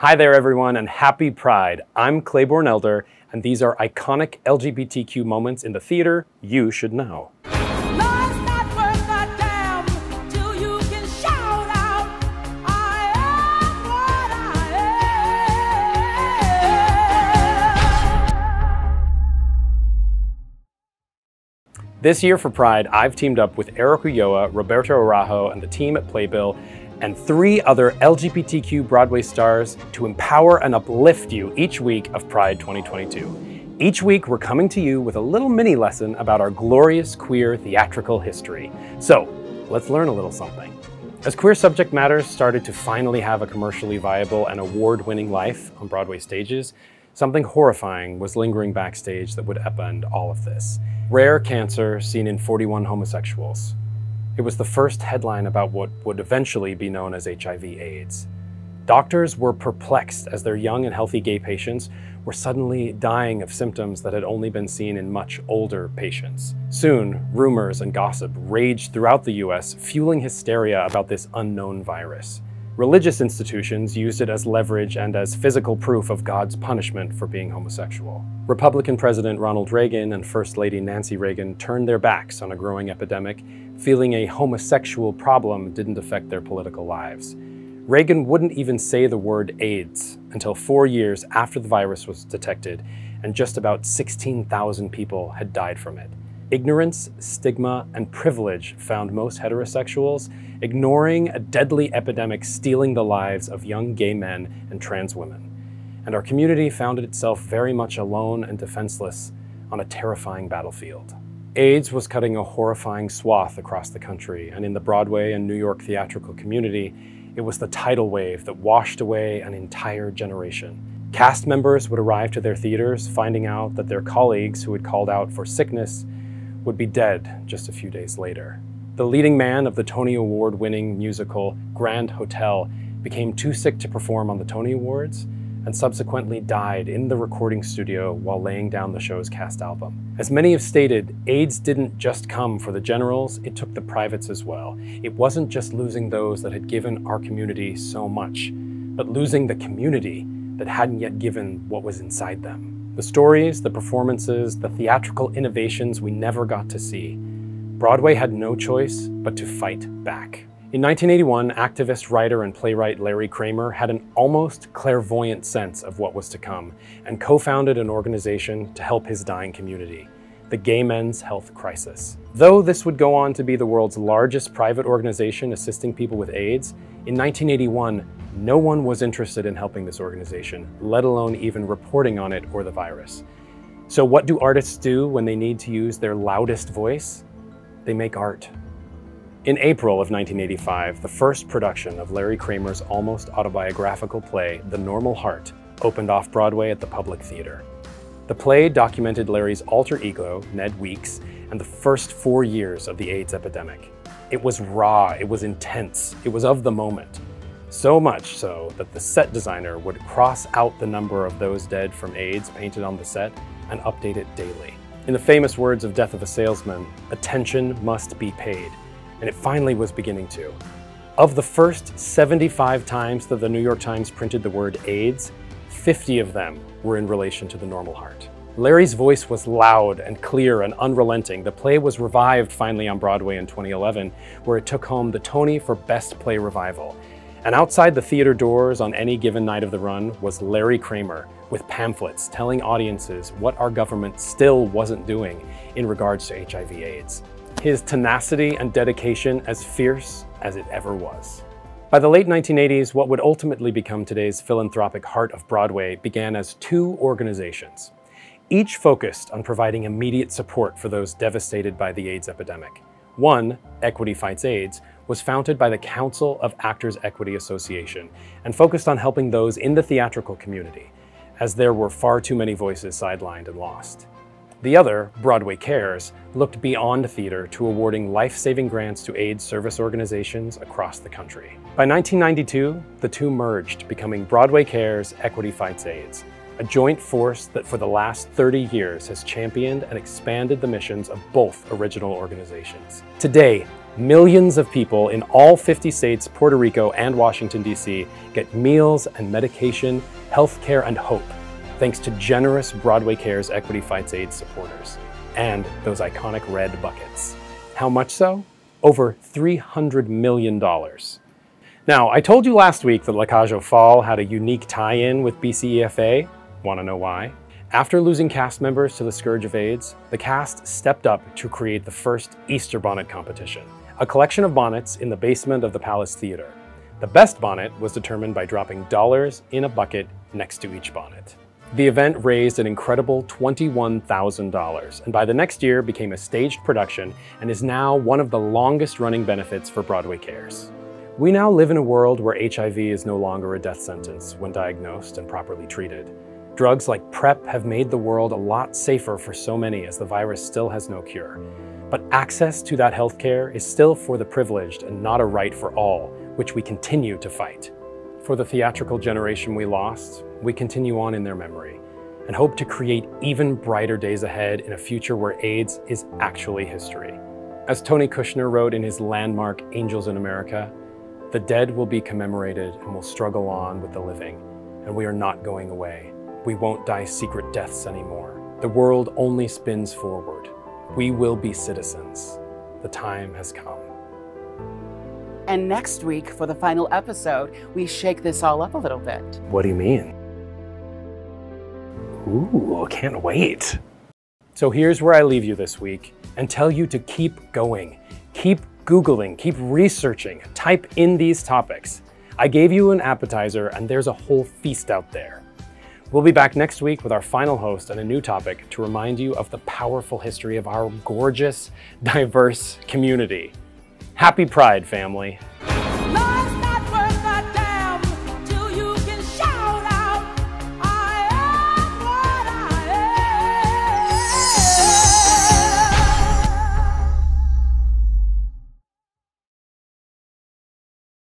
Hi there, everyone, and happy Pride. I'm Claybourne Elder, and these are iconic LGBTQ moments in the theater you should know. This year for Pride, I've teamed up with Eric Ulloa, Roberto Araujo, and the team at Playbill, and three other LGBTQ Broadway stars to empower and uplift you each week of Pride 2022. Each week, we're coming to you with a little mini lesson about our glorious queer theatrical history. So, let's learn a little something. As queer subject matters started to finally have a commercially viable and award-winning life on Broadway stages, something horrifying was lingering backstage that would upend all of this. Rare cancer seen in 41 homosexuals. It was the first headline about what would eventually be known as HIV AIDS. Doctors were perplexed as their young and healthy gay patients were suddenly dying of symptoms that had only been seen in much older patients. Soon, rumors and gossip raged throughout the US, fueling hysteria about this unknown virus. Religious institutions used it as leverage and as physical proof of God's punishment for being homosexual. Republican President Ronald Reagan and First Lady Nancy Reagan turned their backs on a growing epidemic, feeling a homosexual problem didn't affect their political lives. Reagan wouldn't even say the word AIDS until four years after the virus was detected, and just about 16,000 people had died from it. Ignorance, stigma, and privilege found most heterosexuals ignoring a deadly epidemic stealing the lives of young gay men and trans women. And our community found itself very much alone and defenseless on a terrifying battlefield. AIDS was cutting a horrifying swath across the country, and in the Broadway and New York theatrical community, it was the tidal wave that washed away an entire generation. Cast members would arrive to their theaters finding out that their colleagues who had called out for sickness would be dead just a few days later. The leading man of the Tony Award winning musical Grand Hotel became too sick to perform on the Tony Awards and subsequently died in the recording studio while laying down the show's cast album. As many have stated, AIDS didn't just come for the generals, it took the privates as well. It wasn't just losing those that had given our community so much, but losing the community that hadn't yet given what was inside them. The stories, the performances, the theatrical innovations we never got to see. Broadway had no choice but to fight back. In 1981, activist, writer, and playwright Larry Kramer had an almost clairvoyant sense of what was to come and co-founded an organization to help his dying community, the Gay Men's Health Crisis. Though this would go on to be the world's largest private organization assisting people with AIDS, in 1981, no one was interested in helping this organization, let alone even reporting on it or the virus. So what do artists do when they need to use their loudest voice? They make art. In April of 1985, the first production of Larry Kramer's almost autobiographical play, The Normal Heart, opened off Broadway at the Public Theater. The play documented Larry's alter ego, Ned Weeks, and the first four years of the AIDS epidemic. It was raw, it was intense, it was of the moment. So much so that the set designer would cross out the number of those dead from AIDS painted on the set and update it daily. In the famous words of Death of a Salesman, attention must be paid, and it finally was beginning to. Of the first 75 times that the New York Times printed the word AIDS, 50 of them were in relation to the normal heart. Larry's voice was loud and clear and unrelenting. The play was revived finally on Broadway in 2011, where it took home the Tony for Best Play Revival and outside the theater doors on any given night of the run was Larry Kramer with pamphlets telling audiences what our government still wasn't doing in regards to HIV AIDS. His tenacity and dedication as fierce as it ever was. By the late 1980s, what would ultimately become today's philanthropic heart of Broadway began as two organizations, each focused on providing immediate support for those devastated by the AIDS epidemic. One, Equity Fights AIDS, was founded by the Council of Actors Equity Association and focused on helping those in the theatrical community, as there were far too many voices sidelined and lost. The other, Broadway Cares, looked beyond theater to awarding life-saving grants to AIDS service organizations across the country. By 1992, the two merged, becoming Broadway Cares Equity Fights AIDS, a joint force that for the last 30 years has championed and expanded the missions of both original organizations. Today, Millions of people in all 50 states, Puerto Rico, and Washington, D.C. get meals and medication, health care, and hope thanks to generous Broadway Cares Equity Fights AIDS supporters and those iconic red buckets. How much so? Over $300 million. Now, I told you last week that La Cage aux Folles had a unique tie-in with BCEFA. Want to know why? After losing cast members to the scourge of AIDS, the cast stepped up to create the first Easter bonnet competition a collection of bonnets in the basement of the Palace Theater. The best bonnet was determined by dropping dollars in a bucket next to each bonnet. The event raised an incredible $21,000 and by the next year became a staged production and is now one of the longest running benefits for Broadway Cares. We now live in a world where HIV is no longer a death sentence when diagnosed and properly treated. Drugs like PrEP have made the world a lot safer for so many as the virus still has no cure. But access to that healthcare is still for the privileged and not a right for all, which we continue to fight. For the theatrical generation we lost, we continue on in their memory and hope to create even brighter days ahead in a future where AIDS is actually history. As Tony Kushner wrote in his landmark Angels in America, the dead will be commemorated and will struggle on with the living, and we are not going away. We won't die secret deaths anymore. The world only spins forward. We will be citizens. The time has come. And next week, for the final episode, we shake this all up a little bit. What do you mean? Ooh, can't wait. So here's where I leave you this week and tell you to keep going. Keep Googling, keep researching, type in these topics. I gave you an appetizer and there's a whole feast out there. We'll be back next week with our final host and a new topic to remind you of the powerful history of our gorgeous, diverse community. Happy Pride, family.